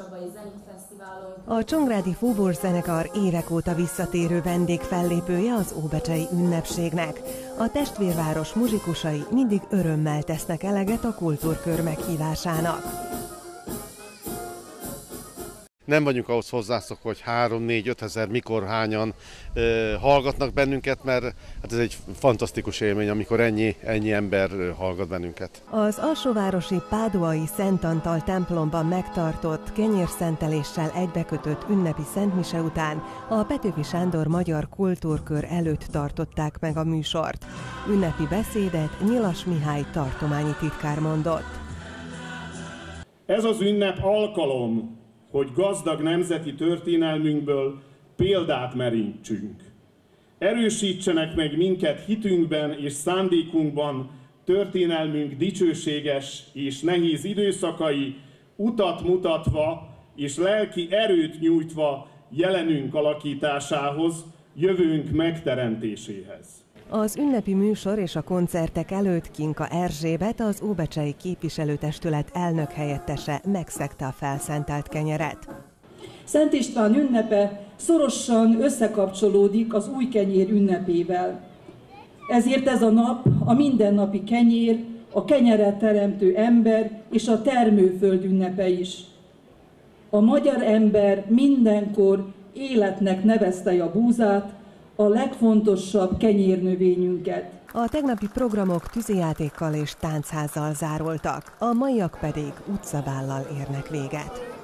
Csabai Zenitfesztiválon. A Csongrádi Fúbor zenekar évek óta visszatérő vendég fellépője az Óbecsei ünnepségnek. A testvérváros muzsikusai mindig örömmel tesznek eleget a kultúrkör meghívásának nem vagyunk ahhoz hozzászokva, hogy 3-4-5 ezer mikor hányan ö, hallgatnak bennünket, mert hát ez egy fantasztikus élmény, amikor ennyi, ennyi ember hallgat bennünket. Az alsóvárosi Páduai Szent Antal templomban megtartott kenyérszenteléssel egybekötött ünnepi szentmise után a Petőfi Sándor Magyar Kultúrkör előtt tartották meg a műsort. Ünnepi beszédet Nyilas Mihály tartományi titkár mondott. Ez az ünnep alkalom, hogy gazdag nemzeti történelmünkből példát merítsünk. Erősítsenek meg minket hitünkben és szándékunkban történelmünk dicsőséges és nehéz időszakai, utat mutatva és lelki erőt nyújtva jelenünk alakításához, jövőnk megteremtéséhez. Az ünnepi műsor és a koncertek előtt Kinka Erzsébet, az Óbecsei képviselőtestület elnök helyettese megszegte a felszentelt kenyeret. Szent István ünnepe szorosan összekapcsolódik az új kenyér ünnepével. Ezért ez a nap a mindennapi kenyér, a kenyeret teremtő ember és a termőföld ünnepe is. A magyar ember mindenkor életnek nevezte a búzát, a legfontosabb kenyérnövényünket. A tegnapi programok tűzijátékkal és táncházzal zároltak, a maiak pedig utcavállal érnek véget.